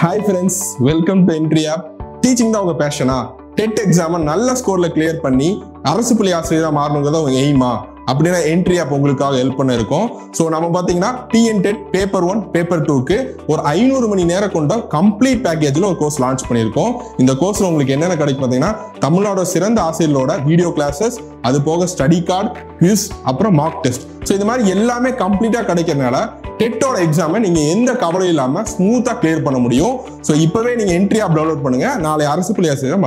Hi friends welcome to entry of teaching தான் உங்க பேஷனா dead எக்ஸாமை நல்ல ஸ்கோர்ல கிளியர் பண்ணி அரசு பள்ளி ஆசிரியராக மாறணுங்கிறத உங்க எய்மா அப்படின்னா என்ட்ரி ஆப் உங்களுக்காக ஹெல்ப் பண்ண இருக்கும். ஸோ நம்ம பார்த்தீங்கன்னா TN TET paper one paper டூக்கு ஒரு ஐநூறு மணி நேரம் கொண்ட கம்ப்ளீட் பேக்கேஜில் ஒரு கோர்ஸ் லான்ச் பண்ணியிருக்கோம். இந்த கோர்ஸில் உங்களுக்கு என்னென்ன கிடைக்கும் பார்த்தீங்கன்னா தமிழ்நாடோட சிறந்த ஆசிரியர்களோட வீடியோ கிளாஸஸ் அது போக ஸ்டடி கார்டு குவிஸ் அப்புறம் மார்க் டெஸ்ட் ஸோ இந்த மாதிரி எல்லாமே கம்ப்ளீட்டாக கிடைக்கிறதுனால டெட்டோட எக்ஸாமை நீங்கள் எந்த கவலையும் இல்லாமல் ஸ்மூத்தாக கிளியர் பண்ண முடியும். ஸோ இப்போவே நீங்கள் என்ட்ரி ஆப் டவுன்லோட் பண்ணுங்கள் நாளை அரசு பள்ளி ஆசிரியர்